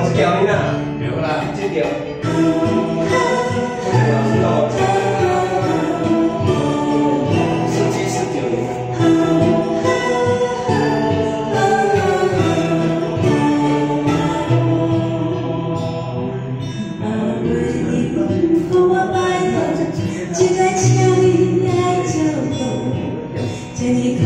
一条呢？对啦，这条。十七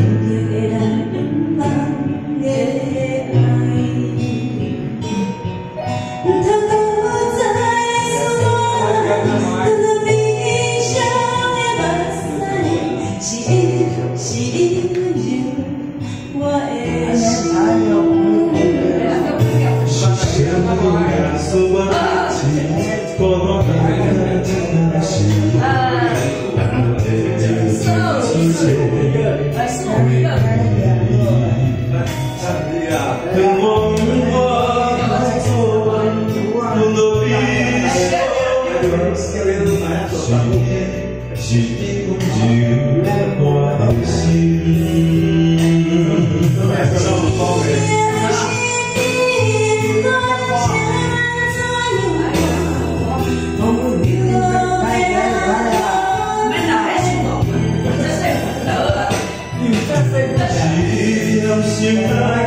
всегда